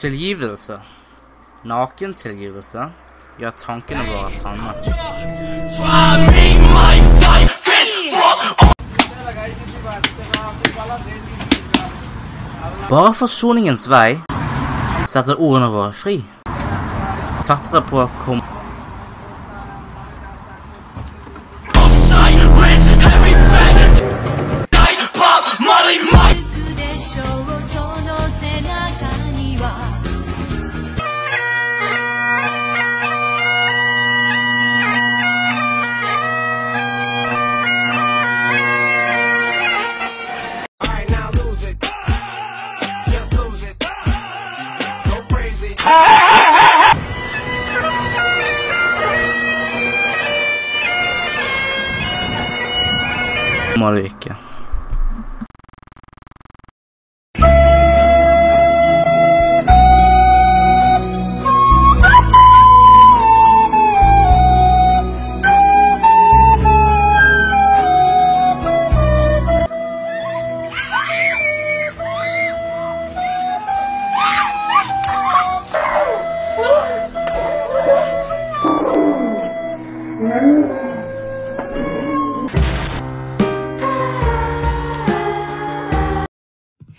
Tilgivelse. Nakentilgivelse gjør tankene våre sanne. Bare forsoningens vei setter ordene våre fri. Tettere på kom... Må du ikke.